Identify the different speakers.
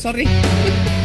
Speaker 1: Sorry.